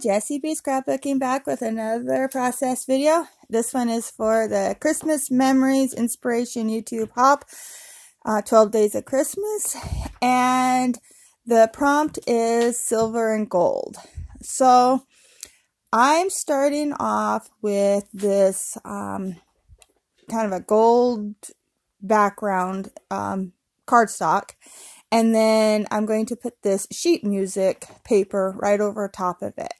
Jessie B Scrapbooking back with another process video. This one is for the Christmas Memories Inspiration YouTube Hop, uh, 12 Days of Christmas, and the prompt is silver and gold. So I'm starting off with this um, kind of a gold background um, cardstock and then I'm going to put this sheet music paper right over top of it.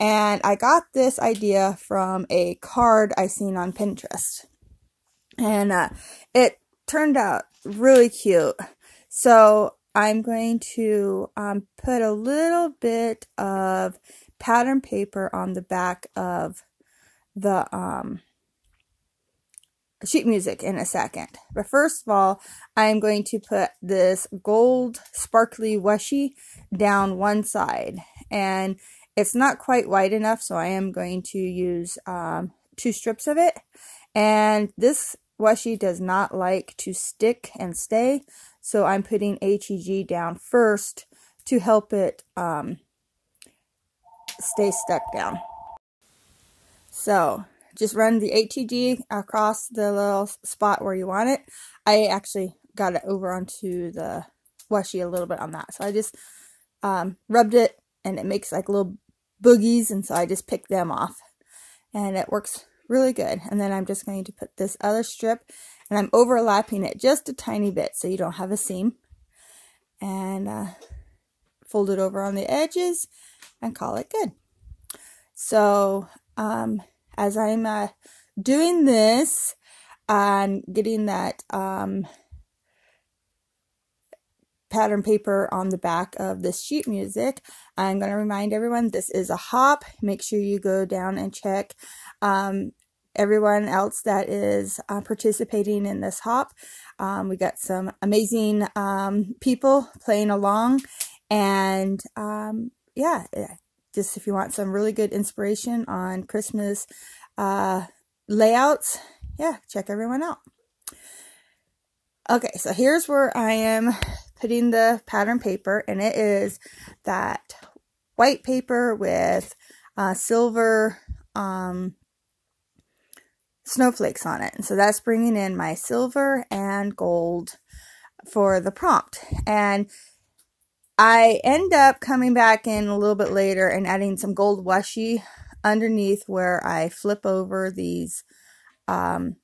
And I got this idea from a card I seen on Pinterest. And uh, it turned out really cute. So I'm going to um, put a little bit of pattern paper on the back of the um, sheet music in a second. But first of all, I'm going to put this gold sparkly washi down one side. And it's not quite wide enough, so I am going to use um, two strips of it. And this washi does not like to stick and stay, so I'm putting HEG down first to help it um, stay stuck down. So just run the HEG across the little spot where you want it. I actually got it over onto the washi a little bit on that. So I just um, rubbed it and it makes like a little boogies and so I just pick them off. And it works really good. And then I'm just going to put this other strip and I'm overlapping it just a tiny bit so you don't have a seam. And uh, fold it over on the edges and call it good. So um, as I'm uh, doing this and getting that um, pattern paper on the back of this sheet music, I'm going to remind everyone this is a hop. Make sure you go down and check um, everyone else that is uh, participating in this hop. Um, we got some amazing um, people playing along and um, yeah, just if you want some really good inspiration on Christmas uh, layouts, yeah, check everyone out. Okay, so here's where I am putting the pattern paper, and it is that white paper with uh, silver um, snowflakes on it. And so that's bringing in my silver and gold for the prompt. And I end up coming back in a little bit later and adding some gold washi underneath where I flip over these um,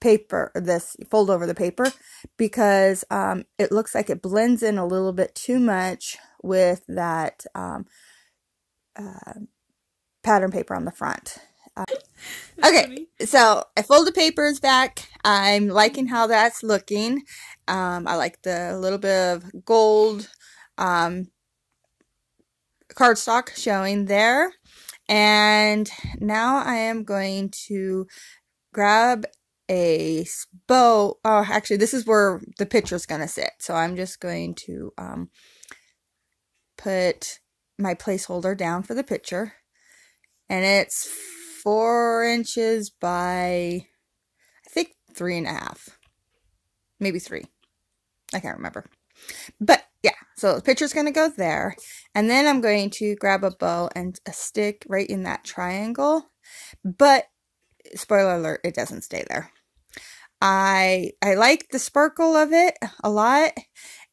paper, this fold over the paper because um, it looks like it blends in a little bit too much with that um, uh, pattern paper on the front. Uh, okay, so I fold the papers back. I'm liking how that's looking. Um, I like the little bit of gold um, cardstock showing there. And now I am going to grab a bow. Oh, actually, this is where the picture is going to sit. So I'm just going to um, put my placeholder down for the picture. And it's four inches by, I think, three and a half. Maybe three. I can't remember. But yeah, so the picture's going to go there. And then I'm going to grab a bow and a stick right in that triangle. But, spoiler alert, it doesn't stay there. I I like the sparkle of it a lot.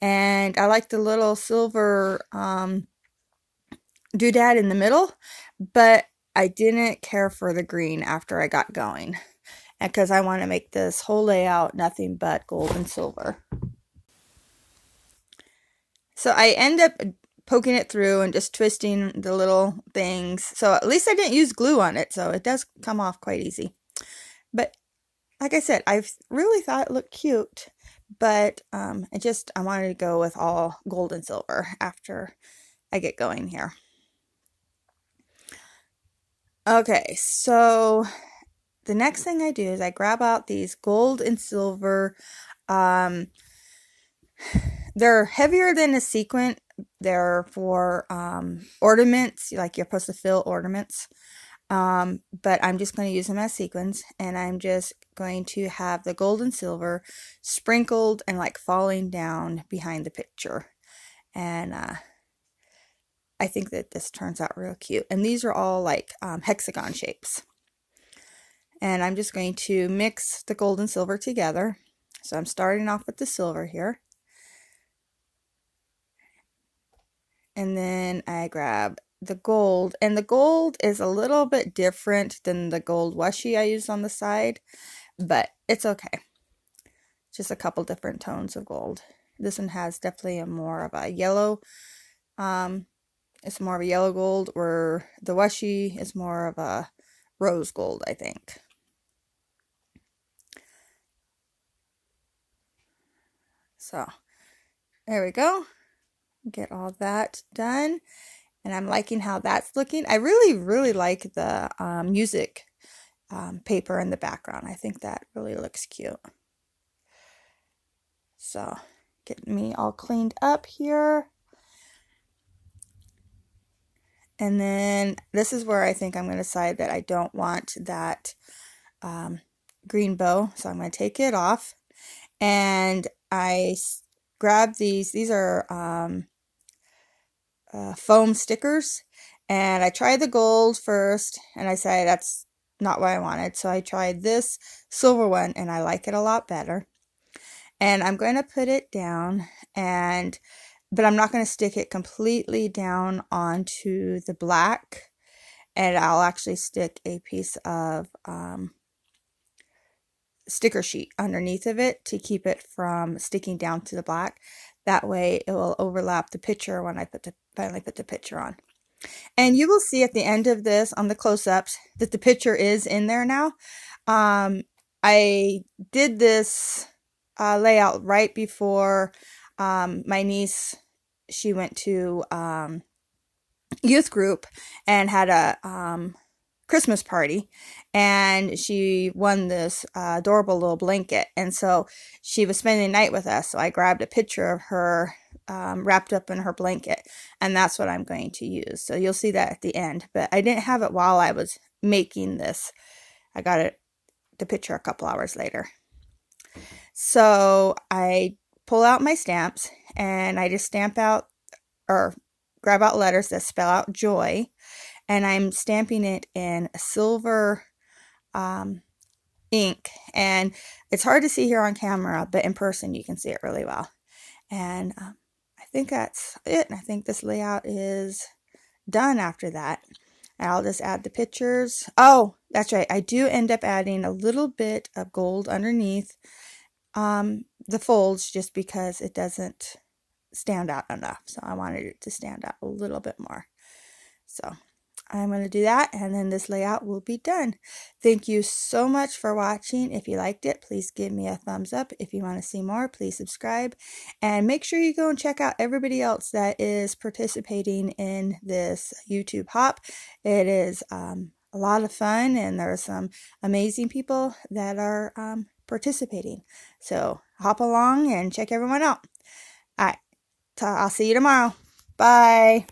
And I like the little silver um, doodad in the middle. But I didn't care for the green after I got going. Because I want to make this whole layout nothing but gold and silver. So I end up poking it through and just twisting the little things. So at least I didn't use glue on it, so it does come off quite easy. But like I said, I really thought it looked cute, but um, I just, I wanted to go with all gold and silver after I get going here. Okay, so the next thing I do is I grab out these gold and silver um, they're heavier than a sequin. They're for um, ornaments, like you're supposed to fill ornaments. Um, but I'm just going to use them as sequins, and I'm just going to have the gold and silver sprinkled and like falling down behind the picture. And uh, I think that this turns out real cute. And these are all like um, hexagon shapes. And I'm just going to mix the gold and silver together. So I'm starting off with the silver here. And then I grab the gold. And the gold is a little bit different than the gold washi I used on the side. But it's okay. Just a couple different tones of gold. This one has definitely a more of a yellow. Um, it's more of a yellow gold, where the washi is more of a rose gold, I think. So, there we go. Get all that done. And I'm liking how that's looking. I really, really like the um, music um, paper in the background. I think that really looks cute. So, getting me all cleaned up here. And then this is where I think I'm going to decide that I don't want that um, green bow. So I'm going to take it off. And I grab these. These are um, uh, foam stickers. And I tried the gold first. And I said, that's not what I wanted. So I tried this silver one. And I like it a lot better. And I'm going to put it down. And but I'm not going to stick it completely down onto the black and I'll actually stick a piece of um, sticker sheet underneath of it to keep it from sticking down to the black. That way it will overlap the picture when I put the, finally put the picture on. And you will see at the end of this on the close-ups that the picture is in there now. Um, I did this uh, layout right before um, my niece she went to um, youth group and had a um, Christmas party, and she won this uh, adorable little blanket. And so she was spending the night with us. So I grabbed a picture of her um, wrapped up in her blanket, and that's what I'm going to use. So you'll see that at the end. But I didn't have it while I was making this. I got it the picture a couple hours later. So I pull out my stamps and I just stamp out or grab out letters that spell out joy and I'm stamping it in silver um, ink and it's hard to see here on camera but in person you can see it really well and um, think that's it I think this layout is done after that I'll just add the pictures oh that's right I do end up adding a little bit of gold underneath um, the folds just because it doesn't stand out enough. So I wanted it to stand out a little bit more. So I'm going to do that and then this layout will be done. Thank you so much for watching. If you liked it, please give me a thumbs up. If you want to see more, please subscribe. And make sure you go and check out everybody else that is participating in this YouTube hop. It is um, a lot of fun and there are some amazing people that are um, participating. So hop along and check everyone out. All right. I'll see you tomorrow. Bye.